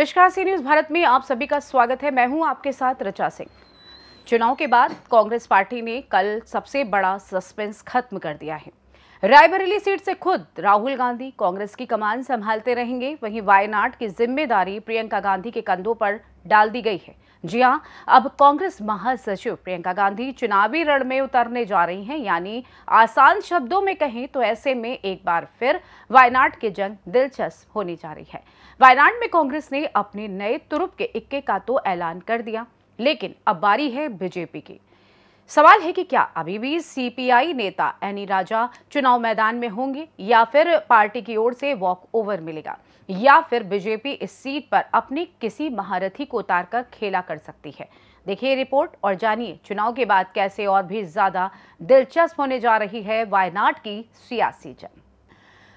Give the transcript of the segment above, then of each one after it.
नमस्कार सी न्यूज़ भारत में आप सभी का स्वागत है। मैं हूँ आपके साथ रचा सिंह। चुनाव के बाद कांग्रेस पार्टी ने कल सबसे बड़ा सस्पेंस खत्म कर दिया है। रायबरेली सीट से खुद राहुल गांधी कांग्रेस की कमान संभालते रहेंगे। वहीं वायनाड की ज़िम्मेदारी प्रियंका गांधी के कंधों पर डाल दी गई है। जी हाँ अब कांग्रेस महासचिव प्रियंका गांधी चुनावी रण में उतरने जा रही हैं, यानी आसान शब्दों में कहें तो ऐसे में एक बार फिर वायनाड की जंग दिलचस्प होने जा रही है। वायनाड में कांग्रेस ने अपने नए तुरुप के इक्के का तो ऐलान कर दिया, लेकिन अब बारी है बीजेपी की। सवाल है कि क्या अभी भी सीपीआई नेता एनी राजा चुनाव मैदान में होंगे या फिर पार्टी की ओर से वॉक ओवर मिलेगा? या फिर बीजेपी इस सीट पर अपने किसी महारथी को उतारकर खेला कर सकती है? देखिए रिपोर्ट और जानिए चुनाव के बाद कैसे और भी ज़्यादा दिलचस्प होने जा रही है वायनाड की सियासी जंग।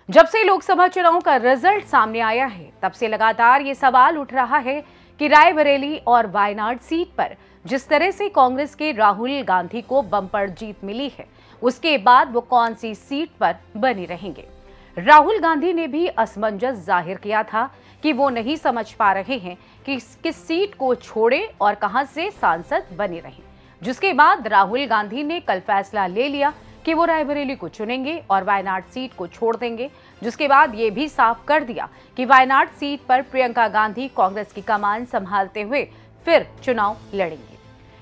जब से लोकसभा चुनाव का रिज़ल्ट सामने आया है, तब से लगातार ये सवाल उठ रहा है कि रायबरेली और वायनाड सीट पर जिस तरह से कांग्रेस के राहुल गांधी को बम्पर जीत मिली है, उसके बाद वो कौन सी सीट पर बनी रहेंगे? राहुल गांधी ने भी असमंजस ज़ाहिर किया था कि वो नहीं समझ पा रहे हैं कि किस सीट को छोड़े और कहाँ से सांसद बने रहे। जिसके बाद राहुल गांधी ने कल फैसला ले लिया कि वो रायबरेली को चुनेंगे और वायनाड सीट को छोड़ देंगे, जिसके बाद ये भी साफ़ कर दिया कि वायनाड सीट पर प्रियंका गांधी कांग्रेस की कमान संभालते हुए फिर चुनाव लड़ेंगे।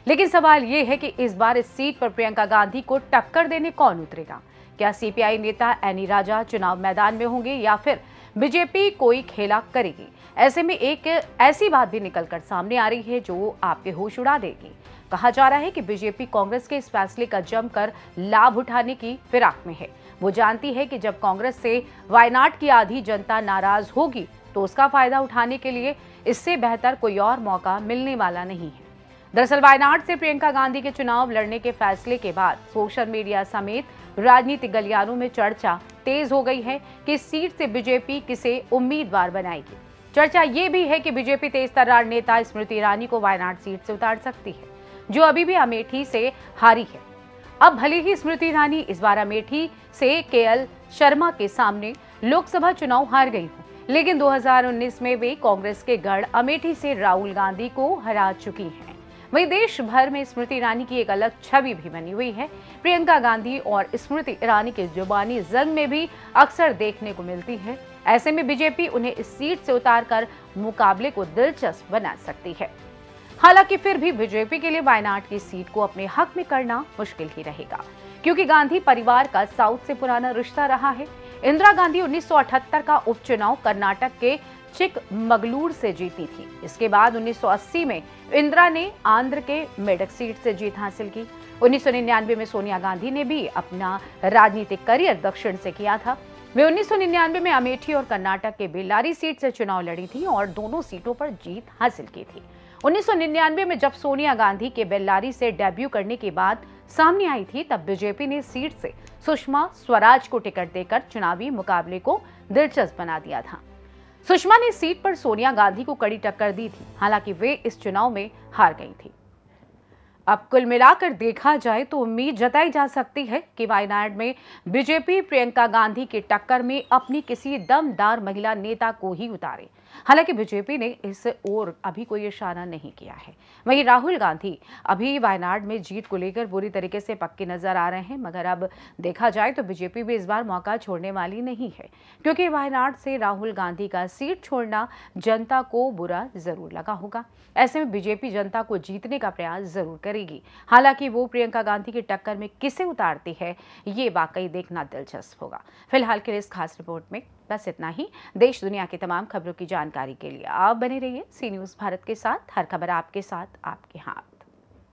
लेकिन सवाल ये है कि इस बार इस सीट पर प्रियंका गांधी को टक्कर देने कौन उतरेगा? क्या सीपीआई नेता एनी राजा चुनाव मैदान में होंगे या फिर बीजेपी कोई खेला करेगी। ऐसे में एक ऐसी बात भी निकलकर सामने आ रही है जो आपके होश उड़ा देगी। कहा जा रहा है कि बीजेपी कांग्रेस के इस फैसले का जमकर लाभ उठाने की फिराक में है। वो जानती है कि जब कांग्रेस से वायनाड की आधी जनता नाराज़ होगी तो उसका फ़ायदा उठाने के लिए इससे बेहतर कोई और मौका मिलने वाला नहीं है। दरअसल वायनाड से प्रियंका गांधी के चुनाव लड़ने के फैसले के बाद सोशल मीडिया समेत राजनीतिक गलियारों में चर्चा तेज हो गई है कि सीट से बीजेपी किसे उम्मीदवार बनाएगी। चर्चा ये भी है कि बीजेपी तेज तर्रार नेता स्मृति ईरानी को वायनाड सीट से उतार सकती है, जो अभी भी अमेठी से हारी है। अब भले ही स्मृति ईरानी इस बार अमेठी से के शर्मा के सामने लोकसभा चुनाव हार गई हो, लेकिन 2019 में वे कांग्रेस के गढ़ अमेठी से राहुल गांधी को हरा चुकी हैं। वहीं देश भर में स्मृति ईरानी की एक अलग छवि भी बनी हुई है। प्रियंका गांधी और स्मृति ईरानी के जुबानी जंग में भी अक्सर देखने को मिलती है। ऐसे में बीजेपी उन्हें इस सीट से उतारकर मुकाबले को दिलचस्प बना सकती है। हालाँकि फिर भी बीजेपी के लिए वायनाड की सीट को अपने हक में करना मुश्किल ही रहेगा, क्योंकि गांधी परिवार का साउथ से पुराना रिश्ता रहा है। इंदिरा गांधी 1978 का उपचुनाव कर्नाटक के चिक मगलूर से जीती थी। इसके बाद 1980 में इंदिरा ने आंध्र के मेडक सीट से जीत हासिल की। 1999 में सोनिया गांधी ने भी अपना राजनीतिक करियर दक्षिण से किया था। वे 1999 में अमेठी और कर्नाटक के बेल्लारी सीट से चुनाव लड़ी थी और दोनों सीटों पर जीत हासिल की थी। 1999 में जब सोनिया गांधी के बेल्लारी से डेब्यू करने के बाद सामने आई थी, तब बीजेपी ने सीट से सुषमा स्वराज को टिकट देकर चुनावी मुकाबले को दिलचस्प बना दिया था। सुषमा ने सीट पर सोनिया गांधी को कड़ी टक्कर दी थी, हालाँकि वे इस चुनाव में हार गई थी। अब कुल मिलाकर देखा जाए तो उम्मीद जताई जा सकती है कि वायनाड में बीजेपी प्रियंका गांधी की टक्कर में अपनी किसी दमदार महिला नेता को ही उतारे। हालाँकि बीजेपी ने इस ओर अभी कोई इशारा नहीं किया है। वहीं राहुल गांधी अभी वायनाड में जीत को लेकर बुरी तरीके से पक्के नज़र आ रहे हैं, मगर अब देखा जाए तो बीजेपी भी इस बार मौका छोड़ने वाली नहीं है, क्योंकि वायनाड से राहुल गांधी का सीट छोड़ना जनता को बुरा ज़रूर लगा होगा। ऐसे में बीजेपी जनता को जीतने का प्रयास ज़रूर करेगी। हालाँकि वो प्रियंका गांधी की टक्कर में किसे उतारती है, ये वाकई देखना दिलचस्प होगा। फ़िलहाल के लिए इस खास रिपोर्ट में बस इतना ही। देश दुनिया की तमाम खबरों की जानकारी के लिए आप बने रहिए सी न्यूज़ भारत के साथ। हर खबर आपके साथ, आपके हाथ।